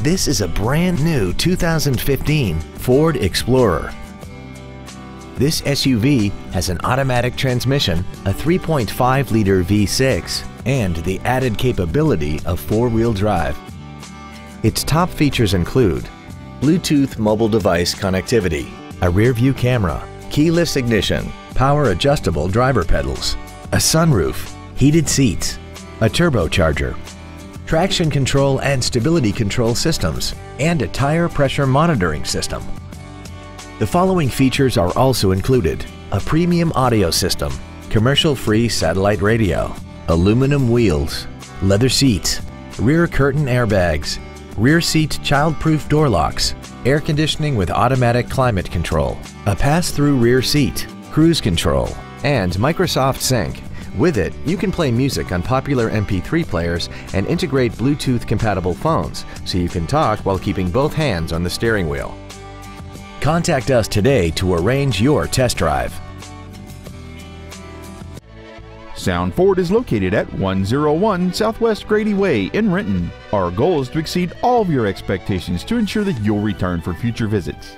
This is a brand new 2015 Ford Explorer. This SUV has an automatic transmission, a 3.5-liter V6, and the added capability of four-wheel drive. Its top features include Bluetooth mobile device connectivity, a rear-view camera, keyless ignition, power adjustable driver pedals, a sunroof, heated seats, a turbocharger, traction control and stability control systems, and a tire pressure monitoring system. The following features are also included. A premium audio system, commercial-free satellite radio, aluminum wheels, leather seats, rear curtain airbags, rear seat child-proof door locks, air conditioning with automatic climate control, a pass-through rear seat, cruise control, and Microsoft Sync. With it, you can play music on popular MP3 players and integrate Bluetooth compatible phones, so you can talk while keeping both hands on the steering wheel. Contact us today to arrange your test drive. Sound Ford is located at 101 Southwest Grady Way in Renton. Our goal is to exceed all of your expectations to ensure that you'll return for future visits.